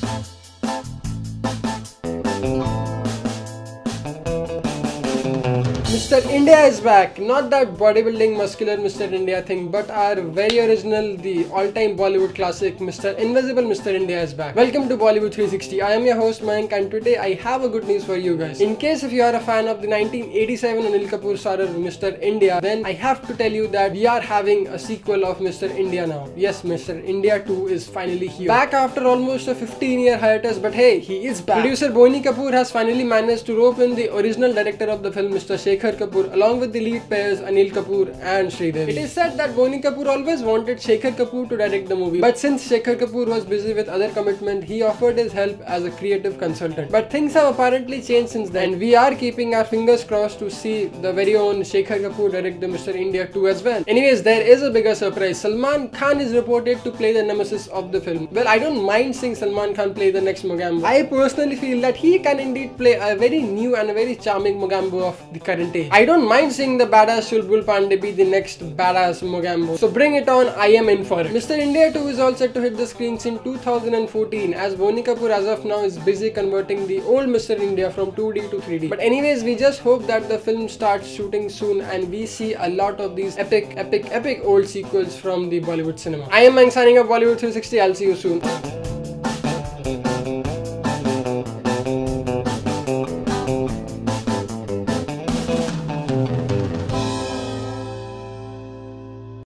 Thank you. Mr. India is back. Not that bodybuilding muscular Mr. India thing, but our very original, the all-time Bollywood classic, Mr. Invisible Mr. India is back. Welcome to Bollywood 360. I am your host Mayank and today I have a good news for you guys. In case if you are a fan of the 1987 Anil Kapoor starrer Mr. India, then I have to tell you that we are having a sequel of Mr. India now. Yes, Mr. India 2 is finally here. Back after almost a 15 year hiatus, but hey, he is back. Producer Boney Kapoor has finally managed to rope in the original director of the film, Mr. Shekhar Kapoor, along with the lead pairs Anil Kapoor and Sridevi. It is said that Boney Kapoor always wanted Shekhar Kapoor to direct the movie, but since Shekhar Kapoor was busy with other commitment, he offered his help as a creative consultant. But things have apparently changed since then, and we are keeping our fingers crossed to see the very own Shekhar Kapoor direct the Mr. India 2 as well. Anyways, there is a bigger surprise. Salman Khan is reported to play the nemesis of the film. Well, I don't mind seeing Salman Khan play the next Mogambo. I personally feel that he can indeed play a very new and a very charming Mogambo of the I don't mind seeing the badass Chulbul Pandey be the next badass Mogambo. So bring it on, I am in for it. Mr. India 2 is all set to hit the screens in 2014 as Boney Kapoor as of now is busy converting the old Mr. India from 2D to 3D. But anyways, we just hope that the film starts shooting soon and we see a lot of these epic, epic, epic old sequels from the Bollywood cinema. I am Mayank signing up Bollywood 360. I'll see you soon.